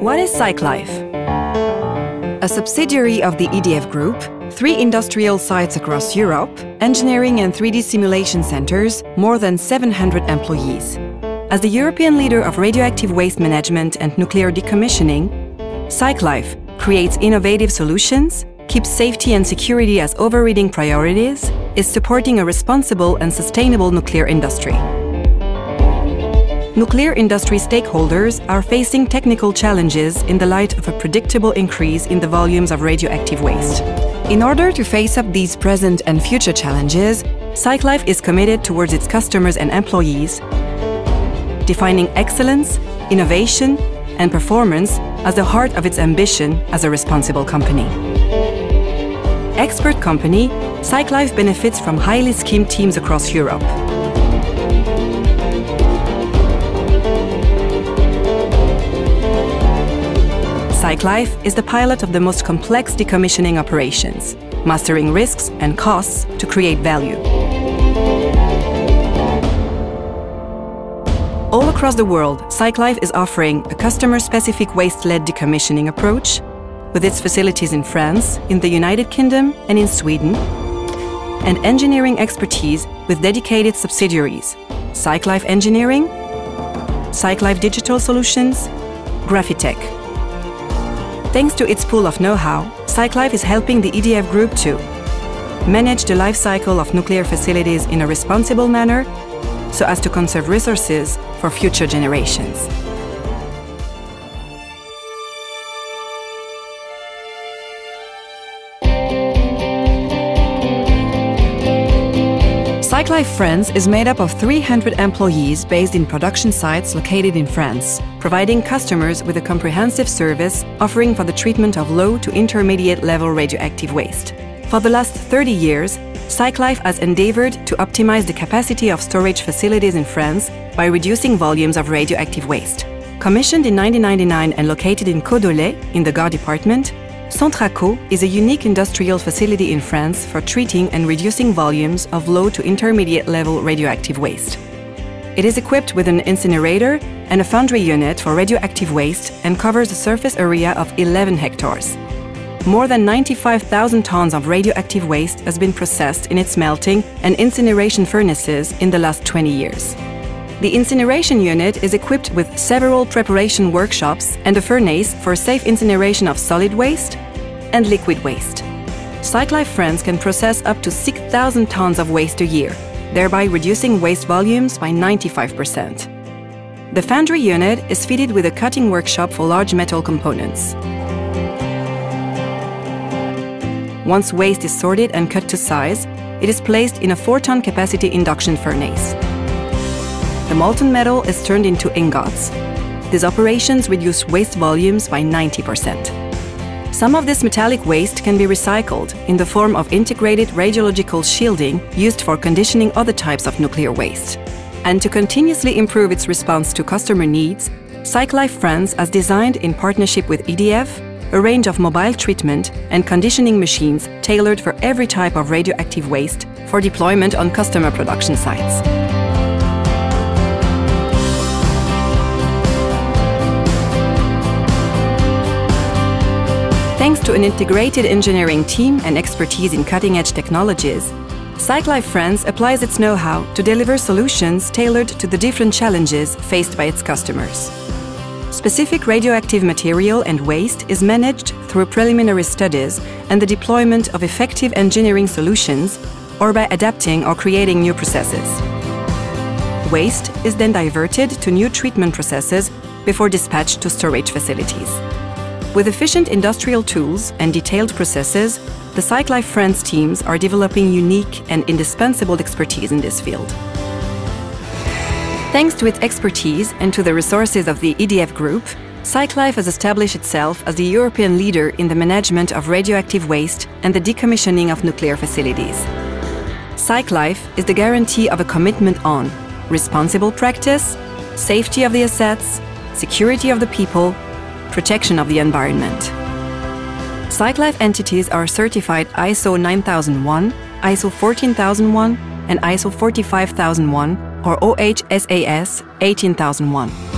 What is Cyclife? A subsidiary of the EDF Group, three industrial sites across Europe, engineering and 3D simulation centers, more than 700 employees. As the European leader of radioactive waste management and nuclear decommissioning, Cyclife creates innovative solutions, keeps safety and security as overriding priorities, is supporting a responsible and sustainable nuclear industry nuclear industry stakeholders are facing technical challenges in the light of a predictable increase in the volumes of radioactive waste. In order to face up these present and future challenges, Cyclife is committed towards its customers and employees, defining excellence, innovation, and performance as the heart of its ambition as a responsible company. Expert company, Cyclife benefits from highly skilled teams across Europe. Cyclife is the pilot of the most complex decommissioning operations, mastering risks and costs to create value. All across the world, Cyclife is offering a customer-specific waste-led decommissioning approach with its facilities in France, in the United Kingdom and in Sweden, and engineering expertise with dedicated subsidiaries, Cyclife Engineering, Cyclife Digital Solutions, Graphitech. Thanks to its pool of know-how, Cyclife is helping the EDF Group to manage the life cycle of nuclear facilities in a responsible manner so as to conserve resources for future generations. Cyclife France is made up of 300 employees based in production sites located in France, providing customers with a comprehensive service offering for the treatment of low to intermediate level radioactive waste. For the last 30 years, Cyclife has endeavored to optimize the capacity of storage facilities in France by reducing volumes of radioactive waste. Commissioned in 1999 and located in Codolet, in the Gard department, Centraco is a unique industrial facility in France for treating and reducing volumes of low to intermediate level radioactive waste. It is equipped with an incinerator and a foundry unit for radioactive waste and covers a surface area of 11 hectares. More than 95,000 tons of radioactive waste has been processed in its melting and incineration furnaces in the last 20 years. The incineration unit is equipped with several preparation workshops and a furnace for safe incineration of solid waste and liquid waste. Cyclife France can process up to 6,000 tons of waste a year, thereby reducing waste volumes by 95%. The foundry unit is fitted with a cutting workshop for large metal components. Once waste is sorted and cut to size, it is placed in a 4-ton capacity induction furnace the molten metal is turned into ingots. These operations reduce waste volumes by 90%. Some of this metallic waste can be recycled in the form of integrated radiological shielding used for conditioning other types of nuclear waste. And to continuously improve its response to customer needs, Cyclife France has designed in partnership with EDF a range of mobile treatment and conditioning machines tailored for every type of radioactive waste for deployment on customer production sites. Thanks to an integrated engineering team and expertise in cutting-edge technologies, Cyclife France applies its know-how to deliver solutions tailored to the different challenges faced by its customers. Specific radioactive material and waste is managed through preliminary studies and the deployment of effective engineering solutions or by adapting or creating new processes. Waste is then diverted to new treatment processes before dispatch to storage facilities. With efficient industrial tools and detailed processes, the Cyclife France teams are developing unique and indispensable expertise in this field. Thanks to its expertise and to the resources of the EDF Group, Cyclife has established itself as the European leader in the management of radioactive waste and the decommissioning of nuclear facilities. Cyclife is the guarantee of a commitment on responsible practice, safety of the assets, security of the people, protection of the environment. Cyclife entities are certified ISO 9001, ISO 14001, and ISO 45001 or OHSAS 18001.